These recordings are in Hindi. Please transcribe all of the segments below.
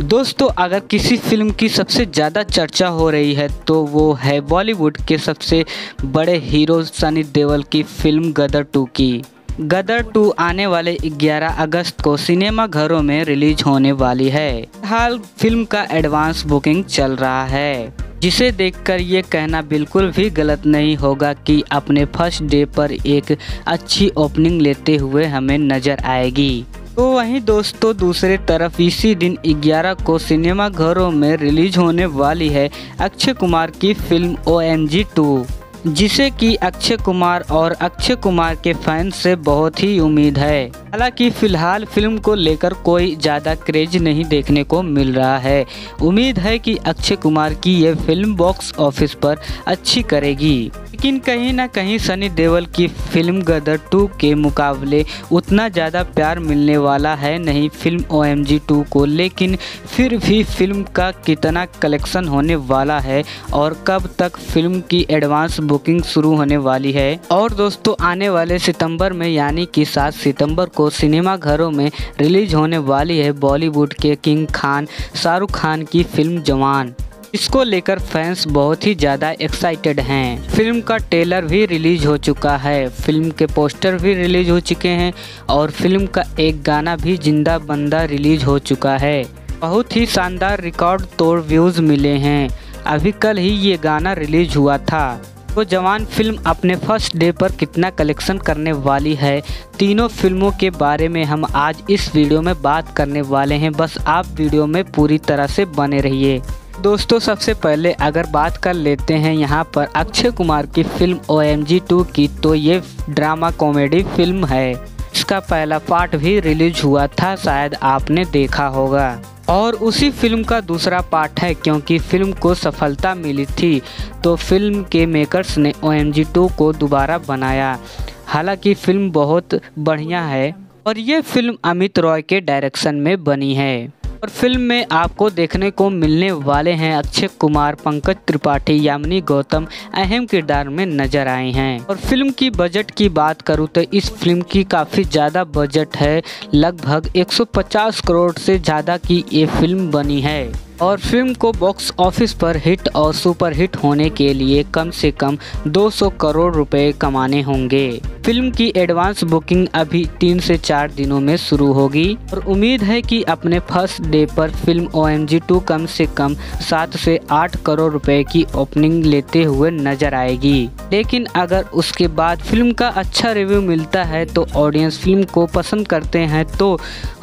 दोस्तों, अगर किसी फ़िल्म की सबसे ज़्यादा चर्चा हो रही है तो वो है बॉलीवुड के सबसे बड़े हीरो सनी देओल की फ़िल्म गदर टू की। गदर टू आने वाले 11 अगस्त को सिनेमा घरों में रिलीज़ होने वाली है। हाल फ़िल्म का एडवांस बुकिंग चल रहा है, जिसे देखकर ये कहना बिल्कुल भी गलत नहीं होगा कि अपने फ़र्स्ट डे पर एक अच्छी ओपनिंग लेते हुए हमें नज़र आएगी। तो वहीं दोस्तों, दूसरे तरफ़ इसी दिन 11 को सिनेमा घरों में रिलीज़ होने वाली है अक्षय कुमार की film O M G two, जिसे कि अक्षय कुमार और अक्षय कुमार के फैंस से बहुत ही उम्मीद है। हालाँकि फ़िलहाल फ़िल्म को लेकर कोई ज़्यादा क्रेज नहीं देखने को मिल रहा है। उम्मीद है कि अक्षय कुमार की ये फ़िल्म बॉक्स ऑफ़िस पर अच्छी करेगी। लेकिन कहीं ना कहीं सनी देओल की फ़िल्म गदर टू के मुकाबले उतना ज़्यादा प्यार मिलने वाला है नहीं film O M G two को, लेकिन फिर भी फ़िल्म का कितना कलेक्शन होने वाला है और कब तक फ़िल्म की एडवांस बुकिंग शुरू होने वाली है। और दोस्तों, आने वाले सितंबर में, यानी कि सात सितंबर को सिनेमा घरों में रिलीज़ होने वाली है बॉलीवुड के किंग खान, शाहरुख खान की फ़िल्म जवान। इसको लेकर फैंस बहुत ही ज़्यादा एक्साइटेड हैं। फ़िल्म का ट्रेलर भी रिलीज़ हो चुका है। फ़िल्म के पोस्टर भी रिलीज़ हो चुके हैं और फ़िल्म का एक गाना भी ज़िंदा बंदा रिलीज़ हो चुका है। बहुत ही शानदार रिकॉर्ड तोड़ व्यूज़ मिले हैं। अभी कल ही ये गाना रिलीज़ हुआ था। वो जवान फ़िल्म अपने फ़र्स्ट डे पर कितना कलेक्शन करने वाली है? तीनों फ़िल्मों के बारे में हम आज इस वीडियो में बात करने वाले हैं। बस आप वीडियो में पूरी तरह से बने रहिए। दोस्तों, सबसे पहले अगर बात कर लेते हैं यहाँ पर अक्षय कुमार की film O M G two की तो ये ड्रामा कॉमेडी फ़िल्म है। इसका पहला पार्ट भी रिलीज़ हुआ था, शायद आपने देखा होगा। और उसी फ़िल्म का दूसरा पार्ट है, क्योंकि फ़िल्म को सफलता मिली थी तो फ़िल्म के मेकर्स ने ओ एम जी टू को दोबारा बनाया। हालाँकि फ़िल्म बहुत बढ़िया है, और ये फ़िल्म अमित रॉय के डायरेक्शन में बनी है। और फ़िल्म में आपको देखने को मिलने वाले हैं अक्षय कुमार, पंकज त्रिपाठी, यामिनी गौतम अहम किरदार में नज़र आए हैं। और फ़िल्म की बजट की बात करूँ तो इस फ़िल्म की काफ़ी ज़्यादा बजट है। लगभग 150 करोड़ से ज़्यादा की ये फ़िल्म बनी है। और फ़िल्म को बॉक्स ऑफ़िस पर हिट और सुपर हिट होने के लिए कम से कम 200 करोड़ रुपए कमाने होंगे। फ़िल्म की एडवांस बुकिंग अभी तीन से चार दिनों में शुरू होगी। और उम्मीद है कि अपने फ़र्स्ट डे पर फ़िल्म ओ एम कम से कम सात से आठ करोड़ रुपए की ओपनिंग लेते हुए नज़र आएगी। लेकिन अगर उसके बाद फ़िल्म का अच्छा रिव्यू मिलता है तो ऑडियंस फ़िल्म को पसंद करते हैं तो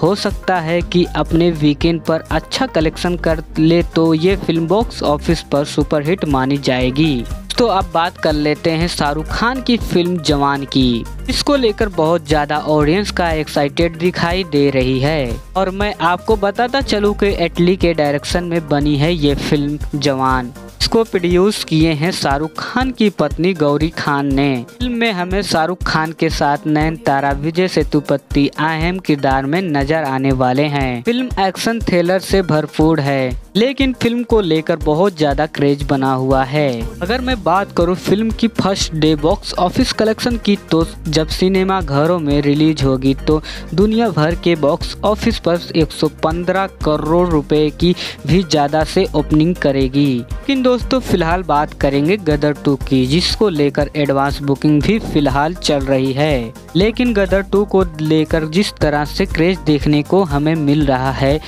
हो सकता है कि अपने वीकेंड पर अच्छा कलेक्शन कर ले तो ये फ़िल्म बॉक्स ऑफ़िस पर सुपरहिट मानी जाएगी। तो अब बात कर लेते हैं शाहरुख खान की फ़िल्म जवान की। इसको लेकर बहुत ज़्यादा ऑडियंस का एक्साइटेड दिखाई दे रही है। और मैं आपको बताता चलूँ कि एटली के डायरेक्शन में बनी है ये फ़िल्म जवान। इसको प्रोड्यूस किए हैं शाहरुख खान की पत्नी गौरी खान ने। फ़िल्म में हमें शाहरुख खान के साथ नयन तारा, विजय सेतुपति अहम किरदार में नज़र आने वाले हैं। फ़िल्म एक्शन थ्रिलर से भरपूर है, लेकिन फ़िल्म को लेकर बहुत ज़्यादा क्रेज बना हुआ है। अगर मैं बात करूँ फ़िल्म की first day box office collection की तो जब सिनेमा घरों में रिलीज़ होगी तो दुनिया भर के बॉक्स ऑफ़िस पर 115 करोड़ रुपए की भी ज़्यादा से ओपनिंग करेगी। लेकिन दोस्तों, फ़िलहाल बात करेंगे गदर टू की, जिसको लेकर एडवांस बुकिंग भी फ़िलहाल चल रही है। लेकिन गदर टू को लेकर जिस तरह से क्रेज देखने को हमें मिल रहा है,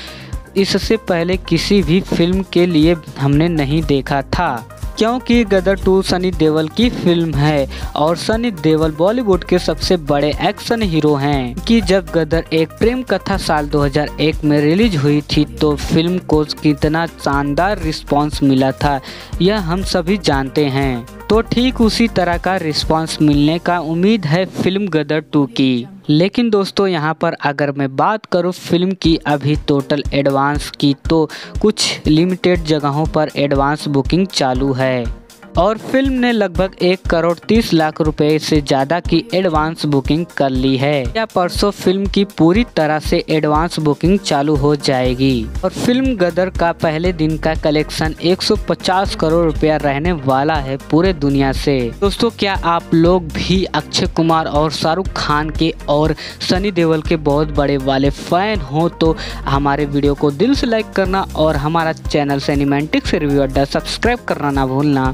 इससे पहले किसी भी फ़िल्म के लिए हमने नहीं देखा था। क्योंकि गदर टू सनी देवल की फ़िल्म है और सनी देवल बॉलीवुड के सबसे बड़े एक्शन हीरो हैं। कि जब गदर एक प्रेम कथा साल 2001 में रिलीज़ हुई थी तो फ़िल्म को कितना शानदार रिस्पांस मिला था, यह हम सभी जानते हैं। तो ठीक उसी तरह का रिस्पांस मिलने का उम्मीद है फ़िल्म गदर टू की। लेकिन दोस्तों, यहाँ पर अगर मैं बात करूँ फ़िल्म की अभी टोटल एडवांस की तो कुछ लिमिटेड जगहों पर एडवांस बुकिंग चालू है। और फ़िल्म ने लगभग एक करोड़ तीस लाख रुपए से ज़्यादा की एडवांस बुकिंग कर ली है। या परसों फ़िल्म की पूरी तरह से एडवांस बुकिंग चालू हो जाएगी। और फ़िल्म गदर का पहले दिन का कलेक्शन 150 करोड़ रुपया रहने वाला है पूरे दुनिया से। दोस्तों, क्या आप लोग भी अक्षय कुमार और शाहरुख खान के और सनी देओल के बहुत बड़े वाले फ़ैन हो तो हमारे वीडियो को दिल से लाइक करना और हमारा चैनल से रिव्यू अड्डा सब्सक्राइब करना ना भूलना।